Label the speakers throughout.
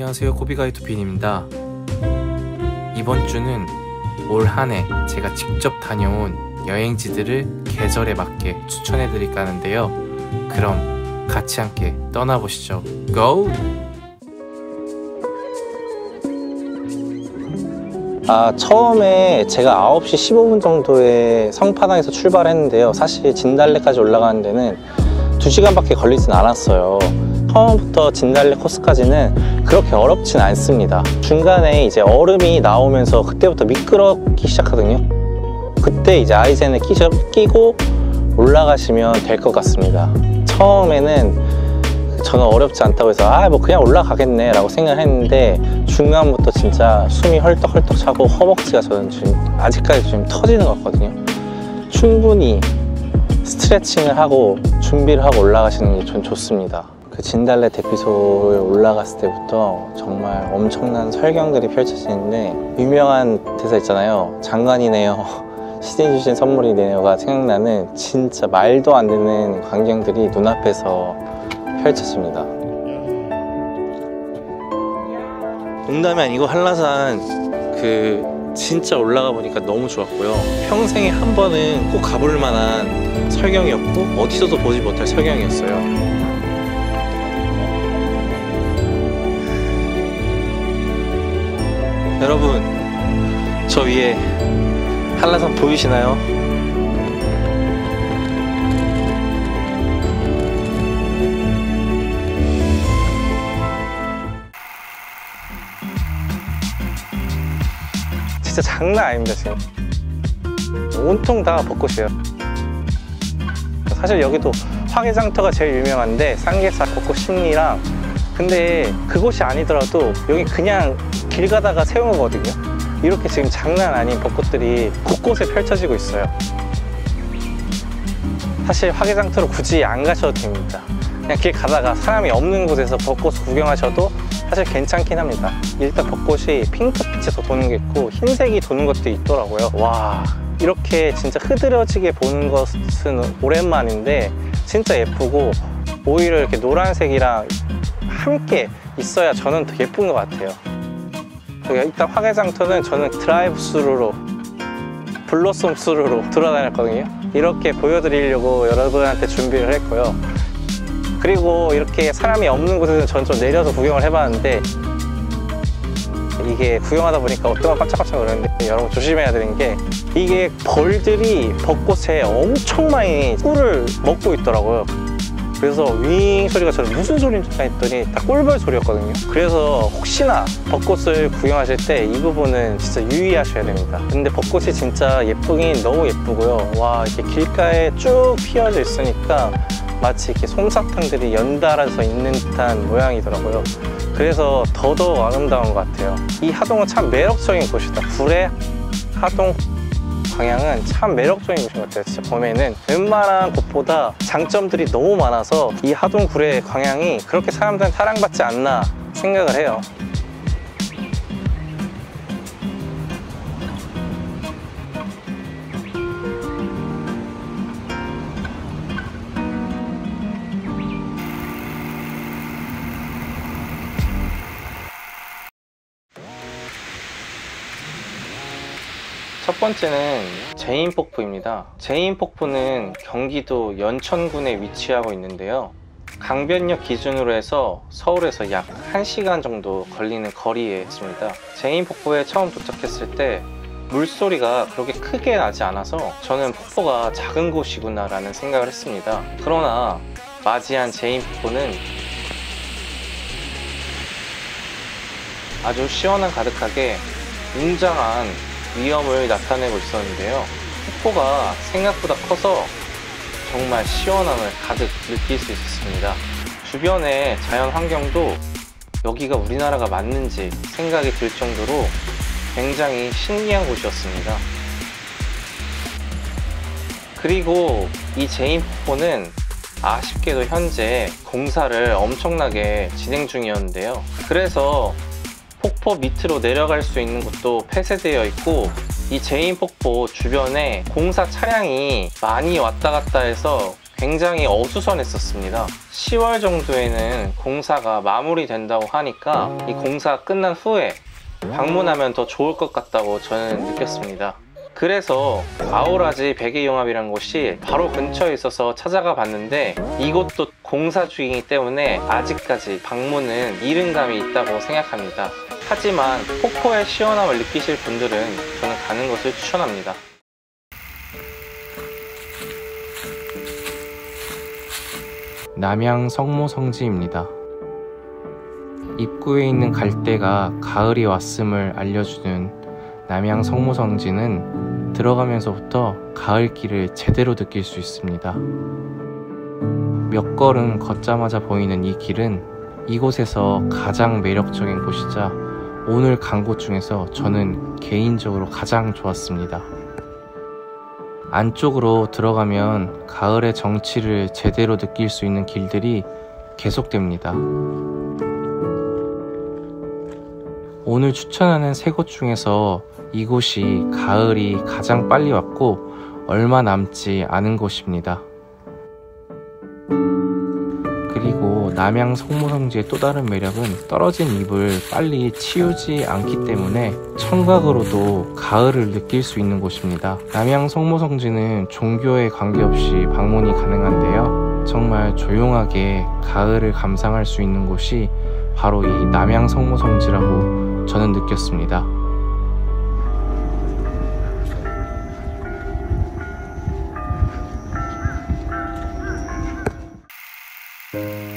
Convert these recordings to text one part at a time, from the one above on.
Speaker 1: 안녕하세요 코비가이토핀입니다 이번 주는 올 한 해 제가 직접 다녀온 여행지들을 계절에 맞게 추천해 드릴까 하는데요 그럼 같이 함께 떠나보시죠 고!
Speaker 2: 아, 처음에 제가 9시 15분 정도에 성파당에서 출발했는데요. 사실 진달래까지 올라가는 데는 2시간밖에 걸리진 않았어요. 처음부터 진달래 코스까지는 그렇게 어렵진 않습니다. 중간에 이제 얼음이 나오면서 그때부터 미끄럽기 시작하거든요. 그때 이제 아이젠을 끼셔, 끼고 올라가시면 될 것 같습니다. 처음에는 저는 어렵지 않다고 해서 아 뭐 그냥 올라가겠네 라고 생각했는데 중간부터 진짜 숨이 헐떡헐떡 차고 허벅지가 저는 지금 아직까지 지금 터지는 것 같거든요 충분히 스트레칭을 하고 준비를 하고 올라가시는 게 전 좋습니다 그 진달래 대피소에 올라갔을 때부터 정말 엄청난 설경들이 펼쳐지는데 유명한 대사 있잖아요 장관이네요 시즌 주신 선물이네요가 생각나는 진짜 말도 안 되는 광경들이 눈앞에서 펼쳐집니다. 농담이 아니고 한라산 그 진짜 올라가 보니까 너무 좋았고요. 평생에 한 번은 꼭 가볼 만한 설경이었고 어디서도 보지 못할 설경이었어요. 여러분 저 위에 한라산 보이시나요? 진짜 장난 아닙니다 지금 온통 다 벚꽃이에요 사실 여기도 화개장터가 제일 유명한데 쌍계사 벚꽃 심리랑 근데 그곳이 아니더라도 여기 그냥 길 가다가 세운 거거든요? 이렇게 지금 장난 아닌 벚꽃들이 곳곳에 펼쳐지고 있어요. 사실 화개장터로 굳이 안 가셔도 됩니다. 그냥 길 가다가 사람이 없는 곳에서 벚꽃 구경하셔도 사실 괜찮긴 합니다. 일단 벚꽃이 핑크빛에서 도는 게 있고 흰색이 도는 것도 있더라고요. 와 이렇게 진짜 흐드러지게 보는 것은 오랜만인데 진짜 예쁘고 오히려 이렇게 노란색이랑 함께 있어야 저는 더 예쁜 것 같아요 일단 화개장터는 저는 드라이브 스루로 blossom through로 돌아다녔거든요. 이렇게 보여드리려고 여러분한테 준비를 했고요. 그리고 이렇게 사람이 없는 곳에서 전좀 내려서 구경을 해봤는데 이게 구경하다 보니까 건 깜짝깜짝 놀랐는데 여러분 조심해야 되는 게 이게 벌들이 벚꽃에 엄청 많이 꿀을 먹고 있더라고요 그래서 윙 소리가 저는 무슨 소리인지 했더니 다 꿀벌 소리였거든요. 그래서 혹시나 벚꽃을 구경하실 때 이 부분은 진짜 유의하셔야 됩니다. 근데 벚꽃이 진짜 예쁘긴 너무 예쁘고요. 와 이렇게 길가에 쭉 피어져 있으니까 마치 이렇게 솜사탕들이 연달아서 있는 듯한 모양이더라고요. 그래서 더더욱 아름다운 것 같아요. 이 하동은 참 매력적인 곳이다. 불의 하동 광양은 참 매력적인 곳인 것 같아요. 진짜 봄에는 웬만한 곳보다 장점들이 너무 많아서 이 하동 구례 광양이 그렇게 사람들한테 사랑받지 않나 생각을 해요 첫 번째는 제인폭포입니다. 제인폭포는 경기도 연천군에 위치하고 있는데요. 강변역 기준으로 해서 서울에서 약 1시간 정도 걸리는 거리에 있습니다. 제인폭포에 처음 도착했을 때 물소리가 그렇게 크게 나지 않아서 저는 폭포가 작은 곳이구나 라는 생각을 했습니다. 그러나 맞이한 제인폭포는 아주 시원한 가득하게 웅장한 위험을 나타내고 있었는데요. 폭포가 생각보다 커서 정말 시원함을 가득 느낄 수 있었습니다. 주변의 자연 환경도 여기가 우리나라가 맞는지 생각이 들 정도로 굉장히 신기한 곳이었습니다. 그리고 이 제인 폭포는 아쉽게도 현재 공사를 엄청나게 진행 중이었는데요. 그래서 폭포 밑으로 내려갈 수 있는 곳도 폐쇄되어 있고 이 재인 폭포 주변에 공사 차량이 많이 왔다 갔다 해서 굉장히 어수선했었습니다. 10월 정도에는 공사가 마무리된다고 하니까 이 공사가 끝난 후에 방문하면 더 좋을 것 같다고 저는 느꼈습니다. 그래서 아우라지 베개용암이라는 곳이 바로 근처에 있어서 찾아가 봤는데 이곳도 공사 중이기 때문에 아직까지 방문은 이른 감이 있다고 생각합니다. 하지만 폭포의 시원함을 느끼실 분들은 저는 가는 것을 추천합니다.
Speaker 1: 남양 성모 성지입니다. 입구에 있는 갈대가 가을이 왔음을 알려주는 남양 성모 성지는 들어가면서부터 가을길을 제대로 느낄 수 있습니다. 몇 걸음 걷자마자 보이는 이 길은 이곳에서 가장 매력적인 곳이자 오늘 간 곳 중에서 저는 개인적으로 가장 좋았습니다. 안쪽으로 들어가면 가을의 정취를 제대로 느낄 수 있는 길들이 계속됩니다. 오늘 추천하는 세 곳 중에서 이곳이 가을이 가장 빨리 왔고 얼마 남지 않은 곳입니다. 남양 성모성지의 또 다른 매력은 떨어진 잎을 빨리 치우지 않기 때문에 청각으로도 가을을 느낄 수 있는 곳입니다. 남양 성모성지는 종교에 관계없이 방문이 가능한데요. 정말 조용하게 가을을 감상할 수 있는 곳이 바로 이 남양 성모성지라고 저는 느꼈습니다.
Speaker 2: 이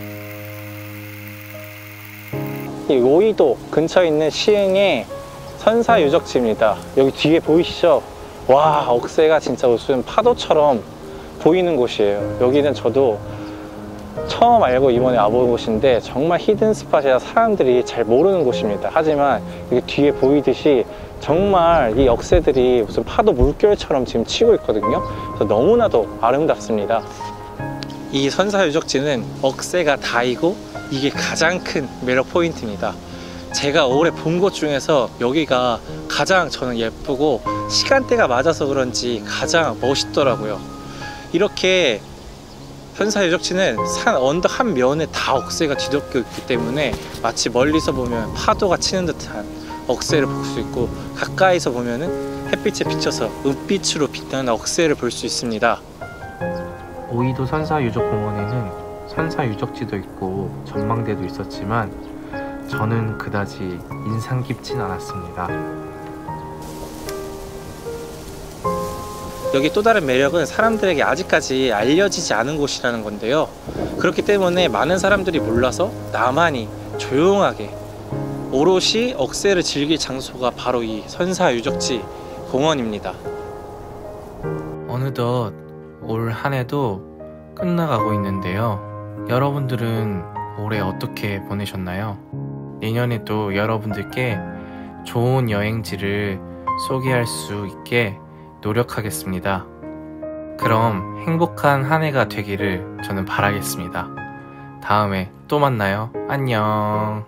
Speaker 2: 오이도 근처에 있는 시흥의 선사 유적지입니다. 여기 뒤에 보이시죠? 와, 억새가 진짜 무슨 파도처럼 보이는 곳이에요. 여기는 저도 처음 알고 이번에 와본 곳인데 정말 hidden spot이라 사람들이 잘 모르는 곳입니다. 하지만 여기 뒤에 보이듯이 정말 이 억새들이 무슨 파도 물결처럼 지금 치고 있거든요. 그래서 너무나도 아름답습니다. 이 선사 유적지는 억새가 다이고 이게 가장 큰 매력 포인트입니다. 제가 올해 본 곳 중에서 여기가 가장 저는 예쁘고 시간대가 맞아서 그런지 가장 멋있더라고요. 이렇게 현사 유적지는 산 언덕 한 면에 다 억새가 뒤덮여 있기 때문에 마치 멀리서 보면 파도가 치는 듯한 억새를 볼 수 있고 가까이서 보면은 햇빛에 비쳐서 은빛으로 빛나는 억새를 볼 수 있습니다.
Speaker 1: 오이도 선사유적공원에는 선사유적지도 있고 전망대도 있었지만 저는 그다지 인상 깊진 않았습니다.
Speaker 2: 여기 또 다른 매력은 사람들에게 아직까지 알려지지 않은 곳이라는 건데요. 그렇기 때문에 많은 사람들이 몰라서 나만이 조용하게 오롯이 억새를 즐길 장소가 바로 이 선사 유적지 공원입니다.
Speaker 1: 어느덧 올 한 해도 끝나가고 있는데요. 여러분들은 올해 어떻게 보내셨나요? 내년에도 여러분들께 좋은 여행지를 소개할 수 있게 노력하겠습니다. 그럼 행복한 한 해가 되기를 저는 바라겠습니다. 다음에 또 만나요. 안녕.